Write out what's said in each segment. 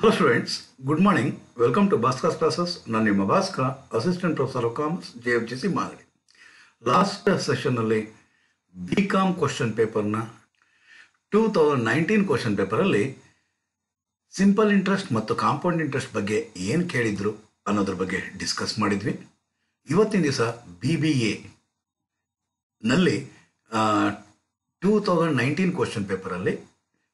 Hello students good morning welcome to Bhaskar classes ನಾನು ನಿಮ್ಮ Bhaskar assistant professor of commerce J F G C Magadi last ಸೆಷನ್ನಲ್ಲಿ B com question ಪೇಪರ್ನ two thousand nineteen question ಪೇಪರಲ್ಲಿ simple interest ಮತ್ತು compound interest ಬಗ್ಗೆ ಏನು ಕೇಳಿದ್ರು ಅನ್ನೋದ್ರ ಬಗ್ಗೆ ಡಿಸ್ಕಸ್ ಮಾಡಿದ್ವಿ. ಇವತ್ತಿನ ದಿವಸ ಬಿ ಬಿ ಎ ನಲ್ಲಿ ಟೂ ತೌಸಂಡ್ ನೈನ್ಟೀನ್ ಕ್ವಶನ್ ಪೇಪರಲ್ಲಿ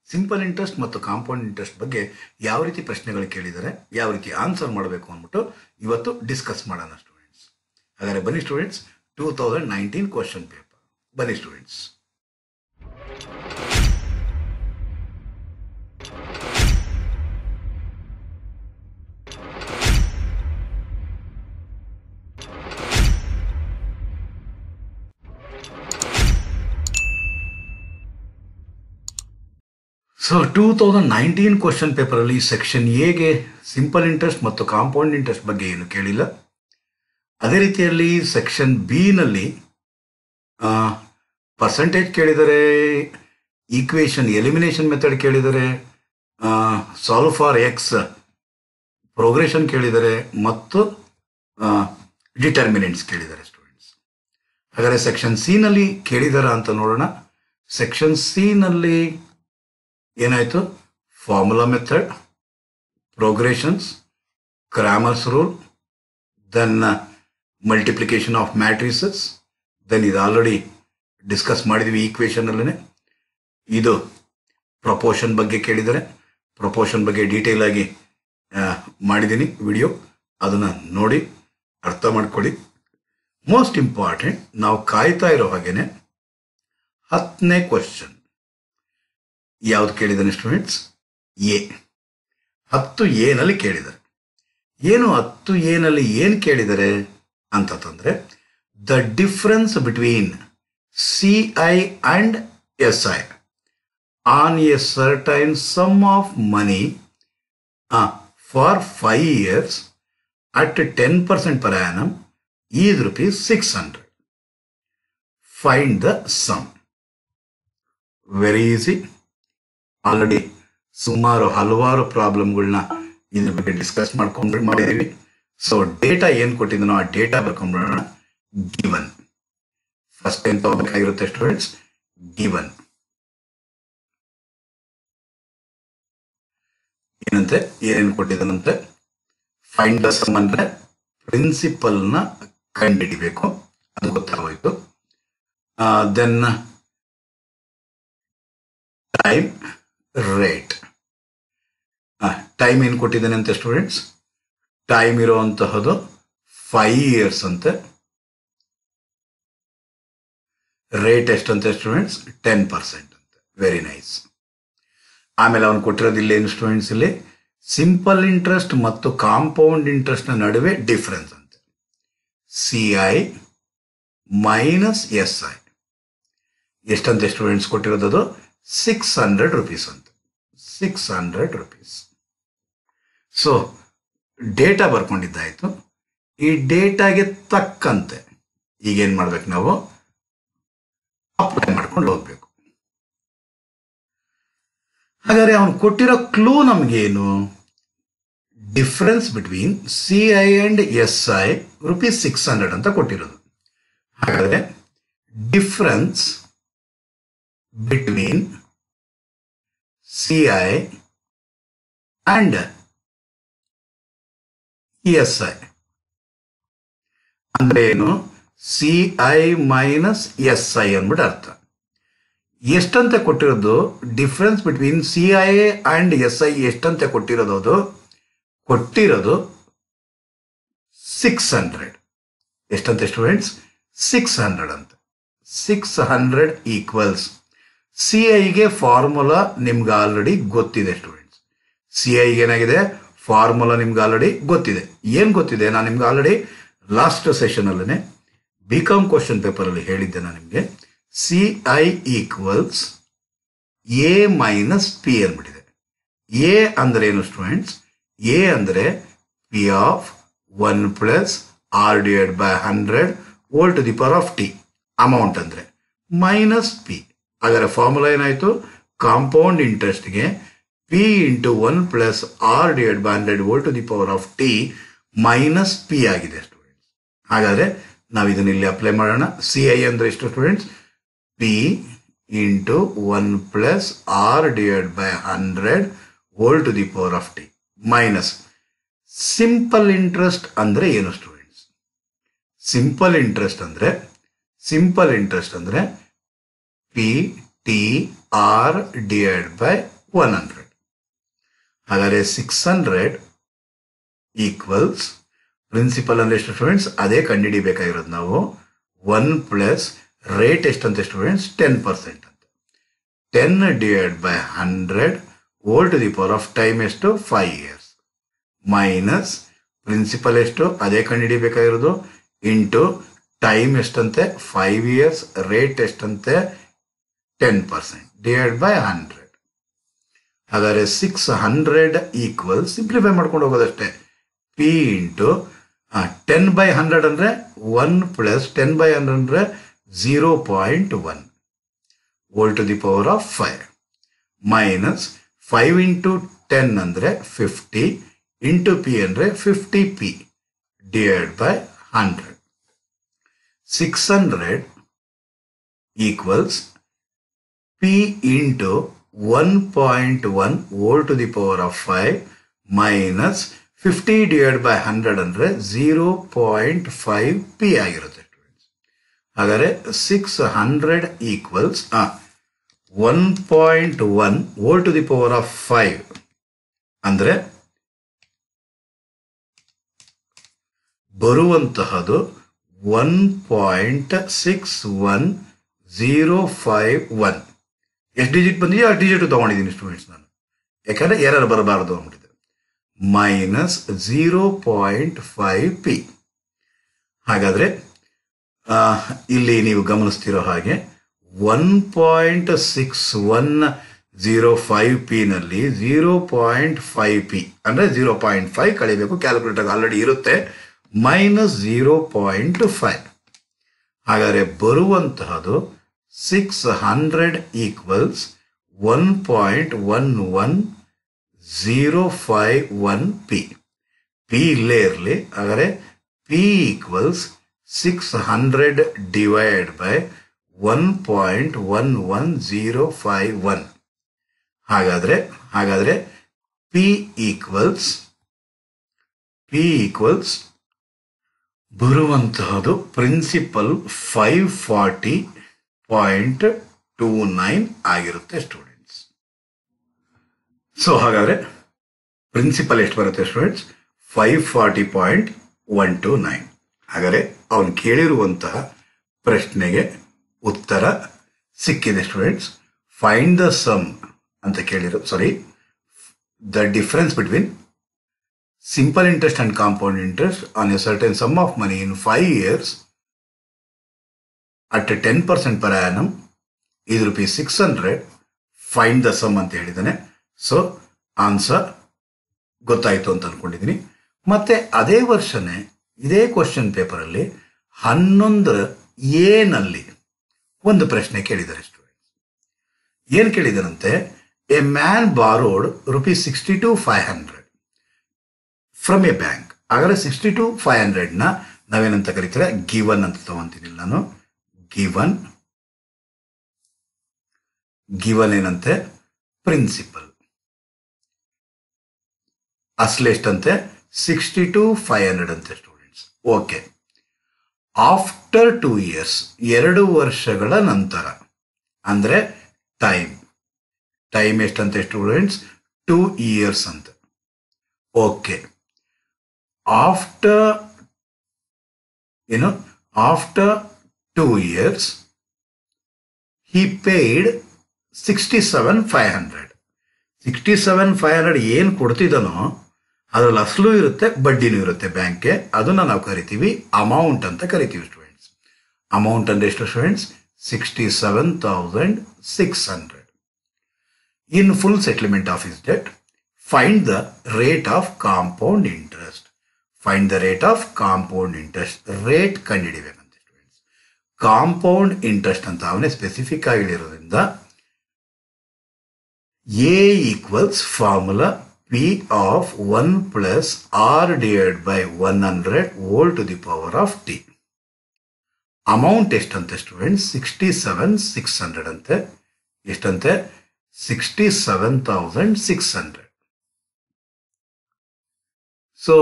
ಸಿಂಪಲ್ ಇಂಟ್ರೆಸ್ಟ್ ಮತ್ತು ಕಾಂಪೌಂಡ್ ಇಂಟ್ರೆಸ್ಟ್ ಬಗ್ಗೆ ಯಾವ ರೀತಿ ಪ್ರಶ್ನೆಗಳು ಕೇಳಿದ್ದಾರೆ ಯಾವ ರೀತಿ ಆನ್ಸರ್ ಮಾಡಬೇಕು ಅಂದ್ಬಿಟ್ಟು ಇವತ್ತು ಡಿಸ್ಕಸ್ ಮಾಡೋಣ ಸ್ಟೂಡೆಂಟ್ಸ್ ಹಾಗಾದರೆ ಬನ್ನಿ students two thousand nineteen question paper ಬನ್ನಿ students so two thousand nineteen question ಪೇಪರಲ್ಲಿ ಸೆಕ್ಷನ್ ಎಗೆ ಸಿಂಪಲ್ ಇಂಟ್ರೆಸ್ಟ್ ಮತ್ತು ಕಾಂಪೌಂಡ್ ಇಂಟ್ರೆಸ್ಟ್ ಬಗ್ಗೆ ಏನು ಕೇಳಿಲ್ಲ. ಅದೇ ರೀತಿಯಲ್ಲಿ ಸೆಕ್ಷನ್ ಬಿನಲ್ಲಿ ಪರ್ಸೆಂಟೇಜ್ ಕೇಳಿದರೆ ಈಕ್ವೇಷನ್ ಎಲಿಮಿನೇಷನ್ ಮೆಥಡ್ ಕೇಳಿದರೆ ಸಾಲ್ವ್ ಫಾರ್ ಎಕ್ಸ್ ಪ್ರೋಗ್ರೆಷನ್ ಕೇಳಿದರೆ ಮತ್ತು ಡಿಟರ್ಮಿನೆಂಟ್ಸ್ ಕೇಳಿದ್ದಾರೆ ಸ್ಟೂಡೆಂಟ್ಸ್ ಹಾಗಾದರೆ ಸೆಕ್ಷನ್ ಸಿ ನಲ್ಲಿ ಕೇಳಿದಾರ ಅಂತ ನೋಡೋಣ. ಸೆಕ್ಷನ್ ಸಿ ನಲ್ಲಿ ಏನಾಯಿತು? Formula method progressions Cramer's rule then multiplication of matrices then ಇದು ಆಲ್ರೆಡಿ ಡಿಸ್ಕಸ್ ಮಾಡಿದ್ವಿ ಈಕ್ವೇಷನ್ ಅಲ್ಲೇ ಇದು ಪ್ರಪೋಷನ್ ಬಗ್ಗೆ ಕೇಳಿದರೆ ಪ್ರಪೋಷನ್ ಬಗ್ಗೆ ಡೀಟೇಲ್ ಆಗಿ ಮಾಡಿದ್ದೀನಿ ವಿಡಿಯೋ ಅದನ್ನು ನೋಡಿ, ಅರ್ಥ ಮಾಡ್ಕೊಳ್ಳಿ. ಮೋಸ್ಟ್ ಇಂಪಾರ್ಟೆಂಟ್ ನಾವು ಕಾಯ್ತಾ ಇರೋ ಹಾಗೇನೆ, ಹತ್ತನೇ ಕ್ವಶನ್ ಯಾವ್ದು ಕೇಳಿದಾನೆ ಸ್ಟೂಡೆಂಟ್ಸ್ ಎ. ಹತ್ತು ಎನಲ್ಲಿ ಕೇಳಿದ್ದಾರೆ. ಏನು ಹತ್ತು ಎನಲ್ಲಿ ಏನು ಕೇಳಿದ್ದಾರೆ ಅಂತಂದ್ರೆ the difference between C I and S I on a certain sum of money for five years at ten percent per annum is rupees six hundred find the sum very easy already ಸುಮಾರು ಹಲವಾರು ಪ್ರಾಬ್ಲಮ್ಗಳನ್ನ ಇದ್ರ ಬಗ್ಗೆ discuss ಮಾಡ್ಕೊಂಡು ಮಾಡಿದೀವಿ. So data ಏನ್ ಕೊಟ್ಟಿದ್ದನೋ ಆ data ಬರ್ಕೊಂಡ್ಬಿಡೋಣ. Given first ಏನ್ ತಗೋಬೇಕಾಗಿರುತ್ತೆ ಸ್ಟೂಡೆಂಟ್ಸ್ ಗಿವನ್ ಏನಂತೆ? ಏನೇನು ಕೊಟ್ಟಿದ್ದಾನಂತೆ? ಫೈಂಡ್ ದ ಸಮ್ ಅಂದ್ರೆ ಪ್ರಿನ್ಸಿಪಲ್ನ ಕಂಡುಹಿಡಿಬೇಕು ಅದು ಗೊತ್ತಾಗೋಯ್ತು. Then time rate. ಟೈಮ್ ಏನು ಕೊಟ್ಟಿದ್ದಾನೆ ಅಂತ ಸ್ಟೂಡೆಂಟ್ಸ್? ಟೈಮ್ ಇರುವಂತಹದ್ದು ಫೈವ್ ಇಯರ್ಸ್ ಅಂತೆ. ರೇಟ್ ಎಷ್ಟಂತೆ ಸ್ಟೂಡೆಂಟ್ಸ್? ಟೆನ್ ಪರ್ಸೆಂಟ್ ಅಂತ. ವೆರಿ ನೈಸ್ ಆಮೇಲೆ ಅವನು ಕೊಟ್ಟಿರೋದು ಏನು ಸ್ಟೂಡೆಂಟ್ಸ್ ಇಲ್ಲಿ? ಸಿಂಪಲ್ ಇಂಟ್ರೆಸ್ಟ್ ಮತ್ತು ಕಾಂಪೌಂಡ್ ಇಂಟ್ರೆಸ್ಟ್ನ ನಡುವೆ ಡಿಫ್ರೆನ್ಸ್ ಅಂತೆ. C I minus S I ಎಷ್ಟಂತೆ students ಕೊಟ್ಟಿರೋದು ಸಿಕ್ಸ್ ಹಂಡ್ರೆಡ್ ರುಪೀಸ್ ಅಂತ. Six hundred rupees so data ಬರ್ಕೊಂಡಿದ್ದಾಯಿತು. ಈ ಡೇಟಾಗೆ ತಕ್ಕಂತೆ ಈಗೇನು ಮಾಡ್ಬೇಕು ನಾವು? ಅಪ್ಲೈ ಮಾಡ್ಕೊಂಡು ಹೋಗ್ಬೇಕು. ಹಾಗಾದ್ರೆ ಅವನು ಕೊಟ್ಟಿರೋ ಕ್ಲೂ ನಮಗೇನು? Difference between C I and S I rupees six hundred ಅಂತ ಕೊಟ್ಟಿರೋದು. ಹಾಗಾದ್ರೆ difference between CI and ESI ಅಂದ್ರೆ ಏನು? C I minus S I ಅಂದ್ಬಿಟ್ಟು ಅರ್ಥ. ಎಷ್ಟಂತ ಕೊಟ್ಟಿರೋದು? Difference between C I and S I ಎಷ್ಟಂತ ಕೊಟ್ಟಿರೋದು ಅದು? ಕೊಟ್ಟಿರೋದು ಸಿಕ್ಸ್ ಹಂಡ್ರೆಡ್ ಎಷ್ಟಂತ ಸ್ಟೂಡೆಂಟ್ಸ್ ಸಿಕ್ಸ್ ಹಂಡ್ರೆಡ್ ಅಂತ. ಸಿಕ್ಸ್ ಹಂಡ್ರೆಡ್ ಈಕ್ವಲ್ಸ್ ಸಿ ಐಗೆ ಫಾರ್ಮುಲಾ ನಿಮ್ಗೆ ಆಲ್ರೆಡಿ ಗೊತ್ತಿದೆ ಸ್ಟೂಡೆಂಟ್ಸ್ ಸಿ ಐಗೆ ಏನಾಗಿದೆ? ಫಾರ್ಮುಲಾ ನಿಮ್ಗೆ ಆಲ್ರೆಡಿ ಗೊತ್ತಿದೆ. ಏನು ಗೊತ್ತಿದೆ? ನಾನು ನಿಮ್ಗೆ ಆಲ್ರೆಡಿ ಲಾಸ್ಟ್ ಸೆಷನಲ್ಲೇ ಬಿ ಕಾಮ್ ಕ್ವಶನ್ ಪೇಪರಲ್ಲಿ ಹೇಳಿದ್ದೆ ನಾನು ನಿಮಗೆ. C I equals A minus P ಅಂದ್ಬಿಟ್ಟಿದೆ A ಅಂದರೆ ಏನು ಸ್ಟೂಡೆಂಟ್ಸ್ ಎ ಅಂದರೆ P of one plus R divide by hundred whole to the power of T amount ಅಂದರೆ ಮೈನಸ್ ಪಿ ಅದರ ಫಾರ್ಮುಲಾ ಏನಾಯ್ತು? Compound ಇಂಟ್ರೆಸ್ಟ್ಗೆ P into one plus R divide by hundred whole to the power of T minus P ಆಗಿದೆ students ಹಾಗಾದ್ರೆ ನಾವು ಇದನ್ನ ಇಲ್ಲಿ apply ಮಾಡೋಣ. C I ಅಂದ್ರೆ ಎಷ್ಟು students P into one plus R divide by hundred whole to the power of T minus simple interest ಅಂದ್ರೆ ಏನು ಸ್ಟೂಡೆಂಟ್ಸ್ ಸಿಂಪಲ್ ಇಂಟ್ರೆಸ್ಟ್ ಅಂದ್ರೆ ಸಿಂಪಲ್ ಇಂಟ್ರೆಸ್ಟ್ ಅಂದ್ರೆ P T R divide by one hundred ಹಾಗಾದರೆ six hundred equals principal ಅಂದರೆ ಎಷ್ಟು students ಅದೇ ಕಂಡುಹಿಡಿಬೇಕಾಗಿರೋದು ನಾವು ಒನ್ ಪ್ಲಸ್ ರೇಟ್ ಎಷ್ಟಂತೆ ಸ್ಟೂಡೆಂಟ್ಸ್ ಟೆನ್ ಪರ್ಸೆಂಟ್ ಅಂತ. Ten divide by hundred whole the power of time ಎಷ್ಟು? ಫೈವ್ ಇಯರ್ಸ್ ಮೈನಸ್ ಪ್ರಿನ್ಸಿಪಲ್ ಎಷ್ಟು? ಅದೇ ಕಂಡುಹಿಡಿಬೇಕಾಗಿರೋದು. ಇಂಟು ಟೈಮ್ ಎಷ್ಟಂತೆ? Five years rate ಎಷ್ಟಂತೆ? Ten percent divide by hundred ಹಾಗಾದ್ರೆ ಸಿಕ್ಸ್ ಹಂಡ್ರೆಡ್ ಈಕ್ವಲ್ ಸಿಂಪ್ಲಿಫೈ ಮಾಡ್ಕೊಂಡು ಹೋಗೋದಷ್ಟೇ. P into ten by hundred ಅಂದ್ರೆ one plus ten by hundred ಅಂದ್ರೆ zero point one whole to the power of five minus five into ten ಅಂದ್ರೆ fifty into P ಅಂದ್ರೆ fifty P divide by hundred six hundred equals P into one point one whole to the power of five minus fifty divide by hundred ಅಂದ್ರೆ zero point five P ಆಗಿರುತ್ತೆ. Students ಹಾಗಾದ್ರೆ six hundred equals one point one whole to the power of five ಅಂದ್ರೆ ಬರುವಂತಹದು one point six one zero five one ಎಷ್ಟು digit ಬಂದಿದೆ ಆ digit ತೊಗೊಂಡಿದ್ದೀನಿ students ನಾನು. ಯಾಕಂದರೆ ಎರರ್ ಬರಬಾರ್ದು ಅಂದ್ಬಿಟ್ಟಿದ್ದೆ minus zero point five P ಹಾಗಾದರೆ ಇಲ್ಲಿ ನೀವು ಗಮನಿಸ್ತಿರೋ ಹಾಗೆ one point six one zero five ಪಿನಲ್ಲಿ zero point five P ಅಂದರೆ ಜೀರೋ ಪಾಯಿಂಟ್ ಫೈವ್ ಕಳಿಬೇಕು ಕ್ಯಾಲ್ಕುಲೇಟರ್ ಆಲ್ರೆಡಿ ಇರುತ್ತೆ. ಮೈನಸ್ ಜೀರೋ ಪಾಯಿಂಟ್ ಫೈವ್ ಹಾಗಾದರೆ ಬರುವಂತಹದ್ದು 600 equals 1.11051 P. P layerly, agare P equals 600 divided by 1.11051. Hagadre, hagadre, P equals, P equals, Buruvanthadu principal 540 point two nine ಆಗಿರುತ್ತೆ students so ಹಾಗಾದ್ರೆ principal ಎಷ್ಟು ಬರುತ್ತೆ students five forty point one two nine ಹಾಗಾದ್ರೆ ಅವನು ಕೇಳಿರುವಂತಹ ಪ್ರಶ್ನೆಗೆ ಉತ್ತರ ಸಿಕ್ಕಿದೆ ಸ್ಟೂಡೆಂಟ್ಸ್ ಫೈಂಡ್ ದ ಸಮ್ ಅಂತ ಕೇಳಿರೋ sorry the difference between simple interest and compound interest on a certain sum of money in five years at a 10% per annum six rupees 600 find the sum ಅಂತ ಹೇಳಿದ್ದಾನೆ. So answer ಗೊತ್ತಾಯಿತು ಅಂತ ಅನ್ಕೊಂಡಿದ್ದೀನಿ. ಮತ್ತೆ ಅದೇ ವರ್ಷನೇ, ಇದೇ ಕ್ವಶನ್ ಪೇಪರಲ್ಲಿ ಹನ್ನೊಂದರ ಏನಲ್ಲಿ ಒಂದು ಪ್ರಶ್ನೆ ಕೇಳಿದ್ದಾರೆ ಸ್ಟೂಡೆಂಟ್ಸ್ ಏನು ಕೇಳಿದನಂತೆ a man borrowed rupees sixty two five hundred from a bank ಹಾಗಾದ್ರೆ ಸಿಕ್ಸ್ಟಿ ಟು ಫೈವ್ ಹಂಡ್ರೆಡ್ನ ನಾವೇನಂತ ಕರಿತಾರೆ? ಗಿವನ್ ಅಂತ ತಗೊಂತೀನಿ ನಾನು. ಗಿವನ್ ಗಿವನ್ ಏನಂತೆ? ಪ್ರಿನ್ಸಿಪಲ್ ಅಸಲು ಎಷ್ಟಂತೆ? ಸಿಕ್ಸ್ಟಿ ಟು ಫೈವ್ ಹಂಡ್ರೆಡ್ ಅಂತೆ students okay after two years ಎರಡು ವರ್ಷಗಳ ನಂತರ, ಅಂದರೆ ಟೈಮ್ ಟೈಮ್ ಎಷ್ಟಂತೆ ಸ್ಟೂಡೆಂಟ್ಸ್ ಟೂ ಇಯರ್ಸ್ ಅಂತ. ಓಕೆ ಆಫ್ಟರ್ ಏನು? After two years he paid sixty seven five hundred sixty seven five hundred ಏನು ಕೊಡ್ತಿದ್ದಾನೋ ಅದರಲ್ಲಿ ಅಸಲು ಇರುತ್ತೆ, ಬಡ್ಡಿನೂ ಇರುತ್ತೆ ಬ್ಯಾಂಕ್ಗೆ. ಅದನ್ನ ನಾವು ಕರಿತೀವಿ ಅಮೌಂಟ್ ಅಂತ ಕರಿತೀವಿ ಸ್ಟೂಡೆಂಟ್ಸ್ ಅಮೌಂಟ್ ಅಂದ್ರೆ ಎಷ್ಟು students sixty seven thousand six hundred in full settlement of his debt find the rate of compound interest find the rate of compound interest rate ಕಂಡುಹಿಡಿಬೇಕಂತ students compound interest ಅಂತ ಅವನೇ specific ಆಗಿ ಹೇಳಿರೋದ್ರಿಂದ A equals formula P of one plus R divide by one hundred whole to the power of T amount ಎಷ್ಟಂತೆ student sixty seven six hundred ಅಂತೆ. ಎಷ್ಟಂತೆ? Sixty seven thousand six hundred so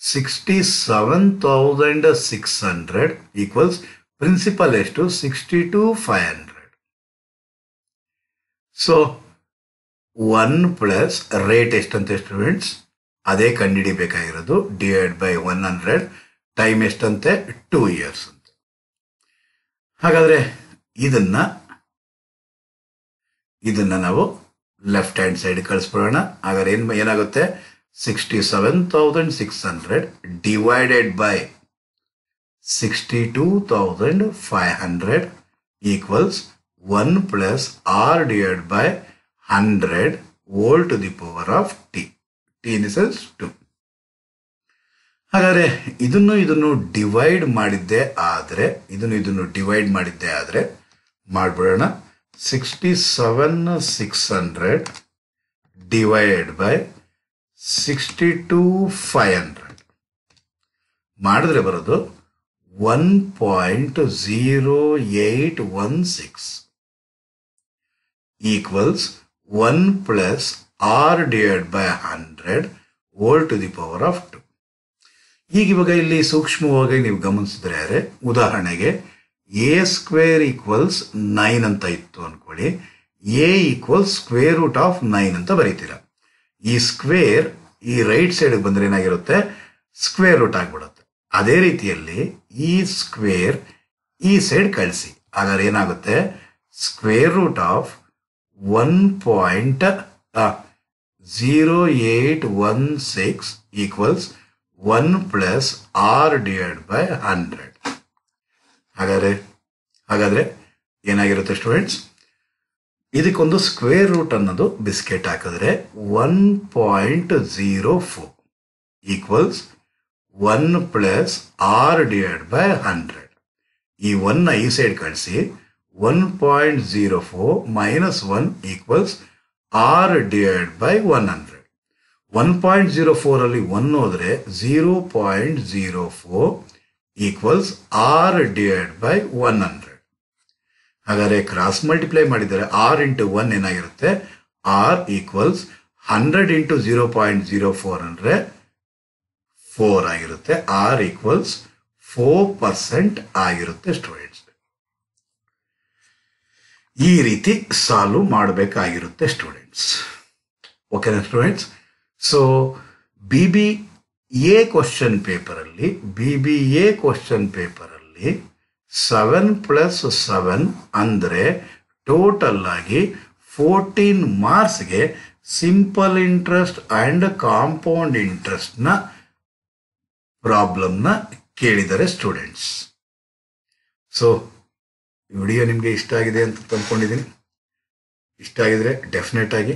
sixty seven thousand six hundred equals principal ಎಷ್ಟು sixty two five hundred so one plus rate ಎಷ್ಟಂತೆ students ಅದೇ ಕಂಡುಹಿಡಿಬೇಕಾಗಿರೋದು divide by one hundred time ಎಷ್ಟಂತೆ two years ಅಂತ ಹಾಗಾದ್ರೆ ಇದನ್ನ ಇದನ್ನ ನಾವು left hand side ಕಳಿಸ್ಬಿಡೋಣ ಹಾಗಾದ್ರೆ ಏನ್ ಏನಾಗುತ್ತೆ sixty seven thousand six hundred divided by sixty two thousand five hundred equals one plus R to the power of t. t in the sense two ಹಾಗಾದ್ರೆ ಇದನ್ನು ಇದನ್ನು ಡಿವೈಡ್ ಮಾಡಿದ್ದೆ ಆದರೆ, ಇದನ್ನು ಇದನ್ನು ಡಿವೈಡ್ ಮಾಡಿದ್ದೆ ಆದರೆ ಮಾಡ್ಬಿಡೋಣ. Sixty seven six hundred divide by sixty two five hundred ಮಾಡಿದ್ರೆ ಬರೋದು one point zero eight one six equals one plus R divide by hundred whole to the power of two ಈಗ ಇವಾಗ ಇಲ್ಲಿ ಸೂಕ್ಷ್ಮವಾಗಿ ನೀವು ಗಮನಿಸಿದ್ರೆ ಉದಾಹರಣೆಗೆ ಎ ಸ್ಕ್ವೇರ್ ಈಕ್ವಲ್ಸ್ ನೈನ್ ಅಂತ ಇತ್ತು ಅನ್ಕೊಳ್ಳಿ. A equals square root of nine ಅಂತ ಬರೀತೀರ. ಈ ಸ್ಕ್ವೇರ್ ಈ ರೈಟ್ ಸೈಡ್ ಬಂದ್ರೆ ಏನಾಗಿರುತ್ತೆ? ಸ್ಕ್ವೇರ್ ರೂಟ್ ಆಗ್ಬಿಡುತ್ತೆ. ಅದೇ ರೀತಿಯಲ್ಲಿ ಈ ಸ್ಕ್ವೇರ್ ಈ ಸೈಡ್ ಕಳಿಸಿ. ಹಾಗಾದ್ರೆ ಏನಾಗುತ್ತೆ? Square root of one point zero eight one six equals one plus R divide by hundred. ಹಾಗಾದ್ರೆ ಹಾಗಾದ್ರೆ ಏನಾಗಿರುತ್ತೆ ಸ್ಟೂಡೆಂಟ್ಸ್? ಇದಕ್ಕೊಂದು ಸ್ಕ್ವೇರ್ ರೂಟ್ ಅನ್ನೋದು ಬಿಸ್ಕೆಟ್ ಹಾಕಿದ್ರೆ one point zero four equals one plus R divide by hundred ಈ one ಈ side ಕಳಿಸಿ one point zero four minus one equals R divide by one hundred one point zero four ಅಲ್ಲಿ one ಹೋದ್ರೆ zero point zero four equals R divide by one hundred ಹಾಗಾದ್ರೆ cross multiply ಮಾಡಿದರೆ R into one ಏನಾಗಿರುತ್ತೆ? R equals hundred into zero point zero four ಅಂದ್ರೆ four ಆಗಿರುತ್ತೆ. R equals four percent ಆಗಿರುತ್ತೆ students ಈ ರೀತಿ ಸಾಲ್ವ್ ಮಾಡಬೇಕಾಗಿರುತ್ತೆ ಸ್ಟೂಡೆಂಟ್ಸ್ ಓಕೆನಾ students so B B A question ಪೇಪರಲ್ಲಿ ಬಿ ಬಿ ಎ ಕ್ವಶನ್ ಪೇಪರಲ್ಲಿ ಸೆವೆನ್ ಪ್ಲಸ್ ಸೆವೆನ್ ಅಂದರೆ ಟೋಟಲ್ ಆಗಿ ಫೋರ್ಟೀನ್ ಮಾರ್ಕ್ಸ್ಗೆ ಸಿಂಪಲ್ ಇಂಟ್ರೆಸ್ಟ್ ಆ್ಯಂಡ್ ಕಾಂಪೌಂಡ್ ಇಂಟ್ರೆಸ್ಟ್ನ ಪ್ರಾಬ್ಲಮ್ನ ಕೇಳಿದ್ದಾರೆ ಸ್ಟೂಡೆಂಟ್ಸ್. ಸೊ ವಿಡಿಯೋ ನಿಮಗೆ ಇಷ್ಟ ಆಗಿದೆ ಅಂತ ತಂದ್ಕೊಂಡಿದ್ದೀನಿ. ಇಷ್ಟ ಆಗಿದ್ರೆ ಡೆಫಿನೆಟ್ ಆಗಿ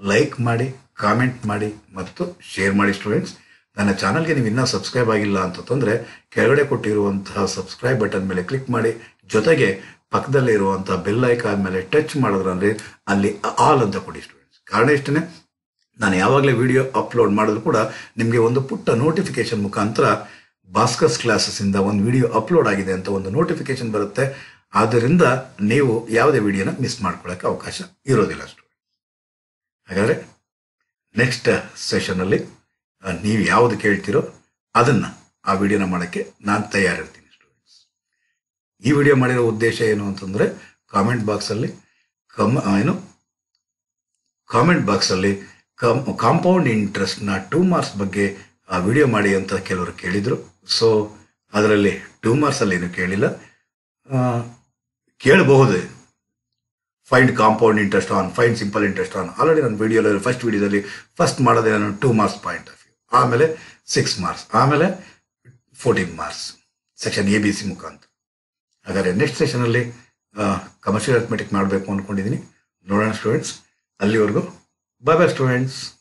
ಲೈಕ್ ಮಾಡಿ ಕಾಮೆಂಟ್ ಮಾಡಿ ಮತ್ತು ಶೇರ್ ಮಾಡಿ ಸ್ಟೂಡೆಂಟ್ಸ್. ನನ್ನ ಚಾನಲ್ಗೆ ನೀವು ಇನ್ನೂ ಸಬ್ಸ್ಕ್ರೈಬ್ ಆಗಿಲ್ಲ ಅಂತಂದರೆ ಕೆಳಗಡೆ ಕೊಟ್ಟಿರುವಂತಹ ಸಬ್ಸ್ಕ್ರೈಬ್ ಬಟನ್ ಮೇಲೆ ಕ್ಲಿಕ್ ಮಾಡಿ, ಜೊತೆಗೆ ಪಕ್ಕದಲ್ಲಿ ಇರುವಂತಹ ಬೆಲ್ ಐಕಾನ್ ಮೇಲೆ ಟಚ್ ಮಾಡಿದ್ರಂದ್ರೆ ಅಲ್ಲಿ ಆಲ್ ಅಂತ ಕೊಡಿ ಸ್ಟೂಡೆಂಟ್ಸ್. ಕಾರಣ ಇಷ್ಟೇ ನಾನು ಯಾವಾಗಲೇ ವಿಡಿಯೋ ಅಪ್ಲೋಡ್ ಮಾಡಿದ್ರು ಕೂಡ ನಿಮಗೆ ಒಂದು ಪುಟ್ಟ ನೋಟಿಫಿಕೇಶನ್ ಮುಖಾಂತರ ಭಾಸ್ಕರ್ಸ್ ಕ್ಲಾಸಸ್ಸಿಂದ ಒಂದು ವಿಡಿಯೋ ಅಪ್ಲೋಡ್ ಆಗಿದೆ ಅಂತ ಒಂದು ನೋಟಿಫಿಕೇಶನ್ ಬರುತ್ತೆ. ಆದ್ದರಿಂದ ನೀವು ಯಾವುದೇ ವಿಡಿಯೋನ ಮಿಸ್ ಮಾಡ್ಕೊಳ್ಳೋಕೆ ಅವಕಾಶ ಇರೋದಿಲ್ಲ ಅಷ್ಟು. ಹಾಗಾದರೆ ನೆಕ್ಸ್ಟ್ ಸೆಷನಲ್ಲಿ ನೀವು ಯಾವುದು ಕೇಳ್ತೀರೋ ಅದನ್ನು ಆ ವಿಡಿಯೋನ ಮಾಡೋಕ್ಕೆ ನಾನು ತಯಾರಿರ್ತೀನಿ ಸ್ಟೂಡೆಂಟ್ಸ್ ಈ ವಿಡಿಯೋ ಮಾಡಿರೋ ಉದ್ದೇಶ ಏನು ಅಂತಂದರೆ ಕಾಮೆಂಟ್ ಬಾಕ್ಸಲ್ಲಿ ಕಮ್ ಏನು? ಕಾಮೆಂಟ್ ಬಾಕ್ಸಲ್ಲಿ ಕಮ್ ಕಾಂಪೌಂಡ್ ಇಂಟ್ರೆಸ್ಟ್ನ ಟೂ ಮಾರ್ಕ್ಸ್ ಬಗ್ಗೆ ವಿಡಿಯೋ ಮಾಡಿ ಅಂತ ಕೆಲವರು ಕೇಳಿದರು. ಸೊ ಅದರಲ್ಲಿ ಟೂ ಮಾರ್ಕ್ಸಲ್ಲಿ ಏನು ಕೇಳಿಲ್ಲ. ಕೇಳಬಹುದು. Find compound interest on find simple interest on already ನನ್ನ ವಿಡಿಯೋದಲ್ಲಿ ಫಸ್ಟ್ ವಿಡಿಯೋದಲ್ಲಿ ಫಸ್ಟ್ ಮಾಡೋದೇ ನಾನು two marks point of view ಆಮೇಲೆ ಸಿಕ್ಸ್ ಮಾರ್ಕ್ಸ್ ಆಮೇಲೆ fourteen marks section A B C ಮುಖಾಂತರ. ಹಾಗಾದರೆ ನೆಕ್ಸ್ಟ್ ಸೆಷನಲ್ಲಿ ಕಮರ್ಷಿಯಲ್ ಅಥ್ಮೆಟಿಕ್ ಮಾಡಬೇಕು ಅಂದ್ಕೊಂಡಿದ್ದೀನಿ ನೋಡೋಣ ಸ್ಟೂಡೆಂಟ್ಸ್ ಅಲ್ಲಿವರೆಗೂ bye bye students